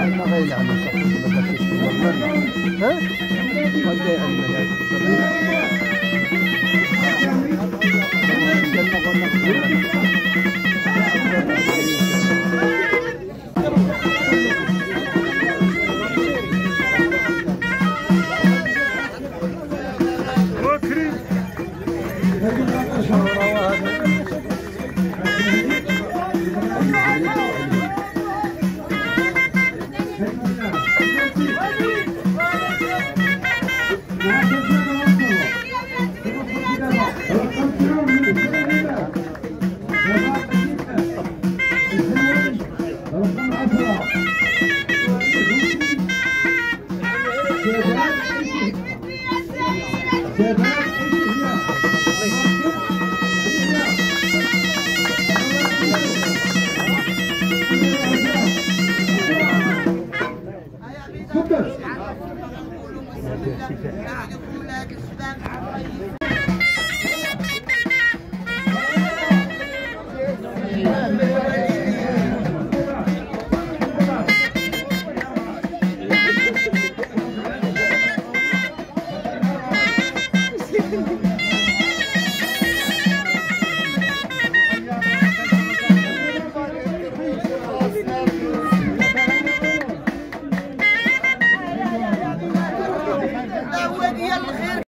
ما غير على شخص ما تكش ها قد أن تفضل